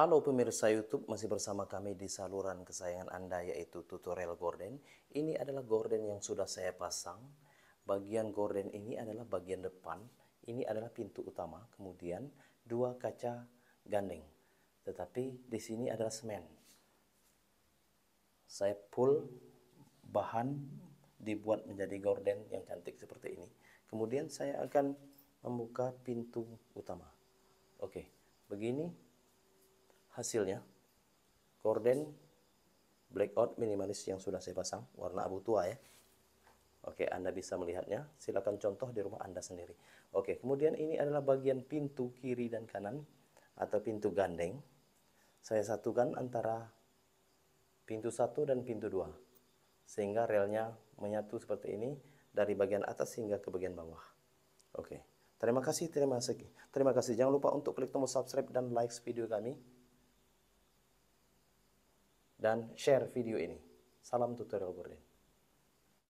Halo pemirsa YouTube, masih bersama kami di saluran kesayangan Anda yaitu tutorial gorden. Ini adalah gorden yang sudah saya pasang. Bagian gorden ini adalah bagian depan, ini adalah pintu utama, kemudian dua kaca gandeng. Tetapi di sini adalah semen. Saya pull bahan dibuat menjadi gorden yang cantik seperti ini. Kemudian saya akan membuka pintu utama. Oke, begini hasilnya. Gorden blackout minimalis yang sudah saya pasang warna abu tua ya. Oke Anda bisa melihatnya. Silakan contoh di rumah Anda sendiri. Oke kemudian ini adalah bagian pintu kiri dan kanan atau pintu gandeng. Saya satukan antara pintu satu dan pintu dua sehingga relnya menyatu seperti ini dari bagian atas hingga ke bagian bawah. Oke terima kasih terima kasih terima kasih. Jangan lupa untuk klik tombol subscribe dan like video kami dan share video ini. Salam tutorial gorden.